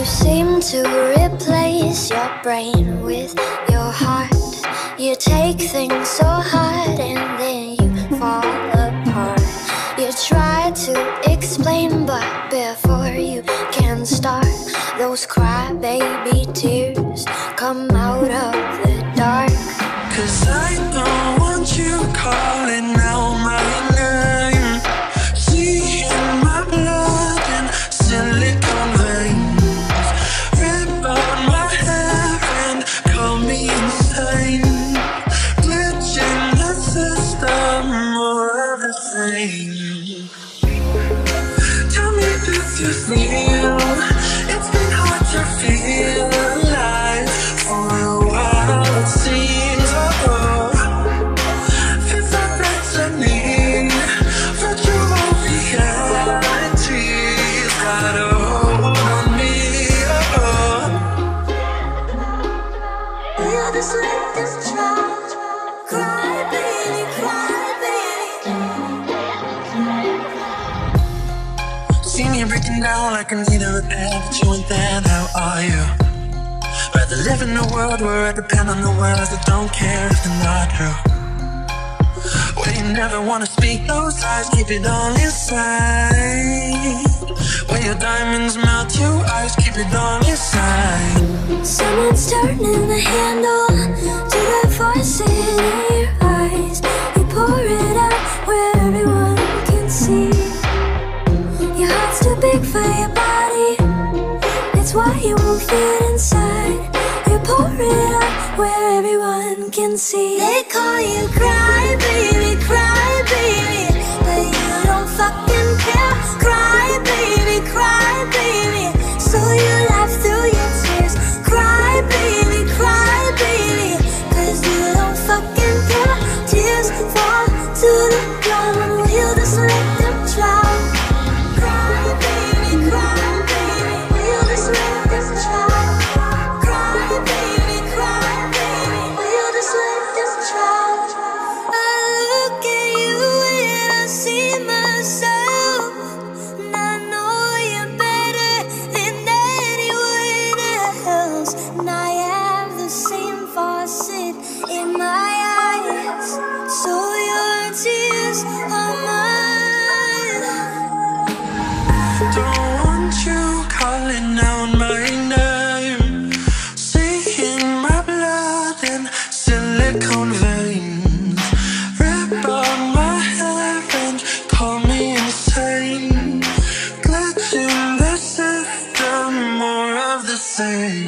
You seem to replace your brain with your heart. You take things so hard and then you fall apart. You try to explain, but before you can start, those crybaby tears come out of the dark. Cause I don't want you calling of the same Tell me if you. feel breaking down like I'm needing repair But you ain't there, how are you? Rather live in a world where I depend on the words that don't care if they're not true. Where you never wanna speak those lies, keep it all inside. Where your diamonds melt your eyes, keep it all inside. Someone's turning the handle you won't fit inside. You pour it out where everyone can see. They call you cry, baby, cry, sing.